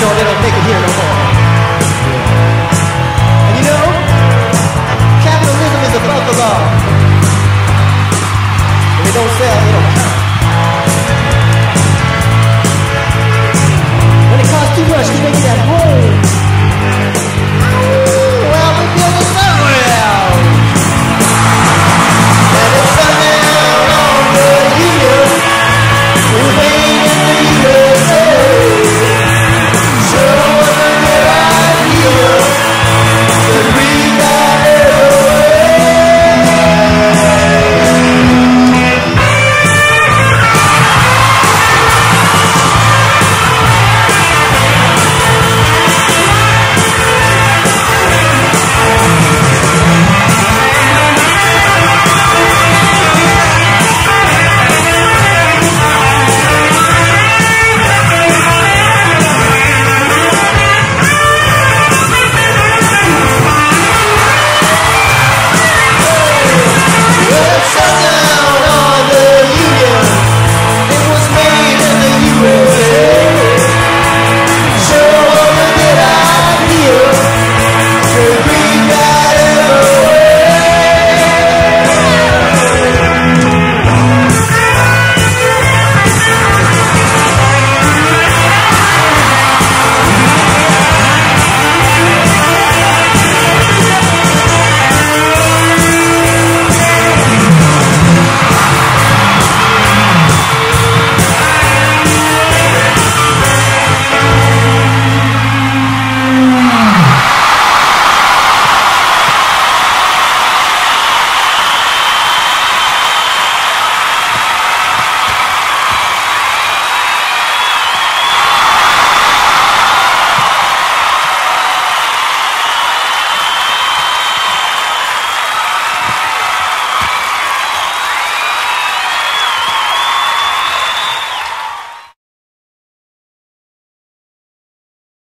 you know, they don't make it here no more. And you know, capitalism is above uh, the law. If it don't sell, it don't